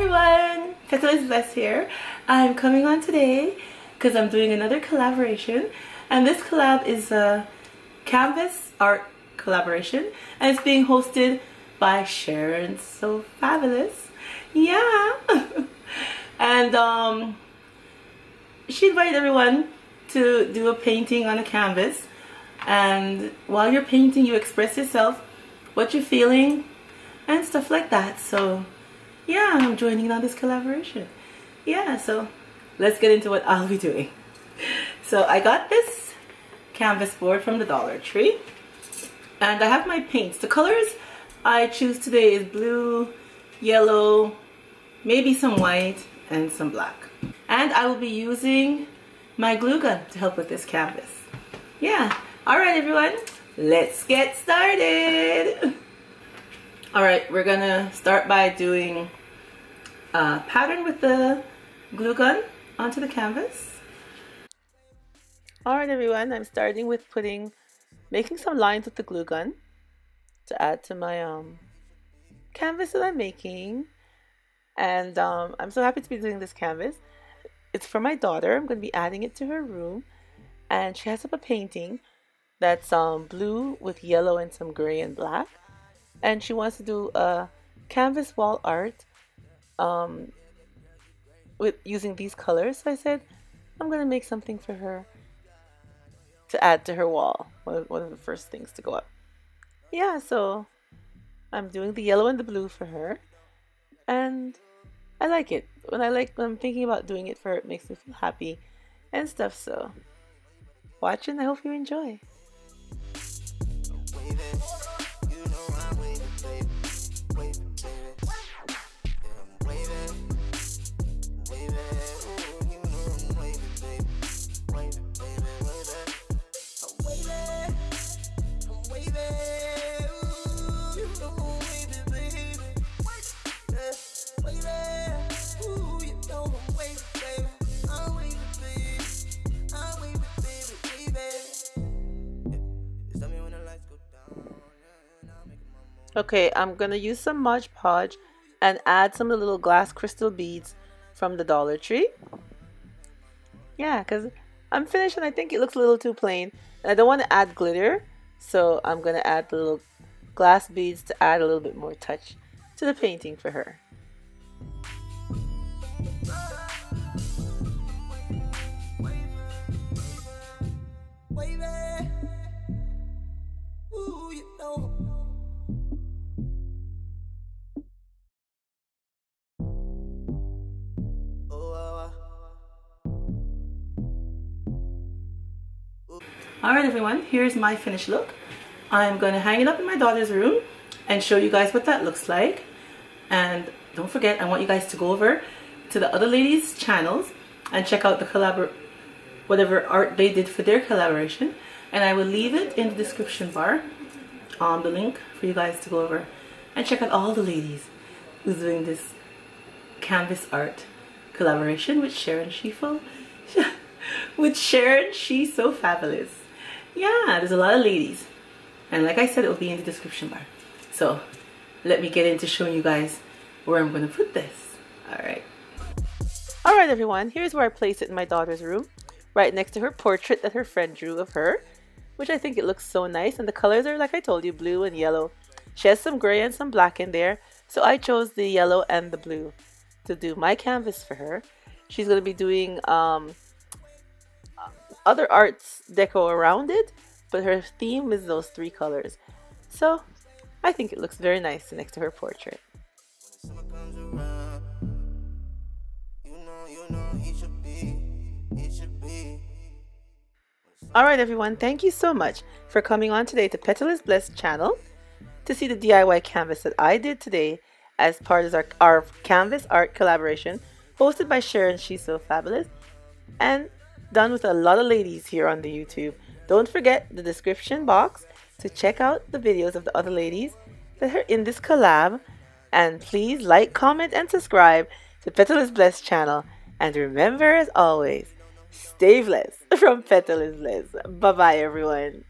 everyone! Petal is here. I'm coming on today because I'm doing another collaboration and this collab is a canvas art collaboration and it's being hosted by Sharon So Fabulous. Yeah! and um, she invited everyone to do a painting on a canvas and while you're painting you express yourself, what you're feeling and stuff like that. So yeah, I'm joining on this collaboration. Yeah, so let's get into what I'll be doing. So I got this canvas board from the Dollar Tree. And I have my paints. The colors I choose today is blue, yellow, maybe some white, and some black. And I will be using my glue gun to help with this canvas. Yeah, alright everyone, let's get started. Alright, we're gonna start by doing a pattern with the glue gun onto the canvas. Alright everyone, I'm starting with putting, making some lines with the glue gun to add to my um, canvas that I'm making. And um, I'm so happy to be doing this canvas. It's for my daughter. I'm going to be adding it to her room. And she has up a painting that's um, blue with yellow and some gray and black and she wants to do a canvas wall art um, with using these colors. So I said, I'm going to make something for her to add to her wall. One of, one of the first things to go up. Yeah, so I'm doing the yellow and the blue for her. And I like it. When I like when I'm thinking about doing it for her, it makes me feel happy and stuff. So watch and I hope you enjoy. Okay, I'm to use some Mod Podge and add some of the little glass crystal beads from the Dollar Tree. Yeah, because I'm finished and I think it looks a little too plain. And I don't want to add glitter, so I'm to add the little glass beads to add a little bit more touch to the painting for her. Alright everyone, here's my finished look. I'm going to hang it up in my daughter's room and show you guys what that looks like. And don't forget, I want you guys to go over to the other ladies' channels and check out the collabor whatever art they did for their collaboration. And I will leave it in the description bar on the link for you guys to go over and check out all the ladies who's doing this canvas art collaboration with Sharon Shifo. with Sharon, she's so fabulous yeah, there's a lot of ladies. And like I said, it will be in the description bar. So let me get into showing you guys where I'm to put this. All right. All right, everyone. Here's where I place it in my daughter's room. Right next to her portrait that her friend drew of her. Which I think it looks so nice. And the colors are, like I told you, blue and yellow. She has some gray and some black in there. So I chose the yellow and the blue to do my canvas for her. She's going to be doing um, other arts deco around it, but her theme is those three colors. So I think it looks very nice next to her portrait. Alright everyone, thank you so much for coming on today to Petal is Blessed channel to see the DIY canvas that I did today as part of our, our canvas art collaboration hosted by Sharon She's So Fabulous and done with a lot of ladies here on the YouTube. Don't forget the description box to check out the videos of the other ladies that are in this collab. And please like, comment, and subscribe to Petal is Blessed channel. And remember, as always, stay blessed from Petal is Blessed. Bye bye, everyone.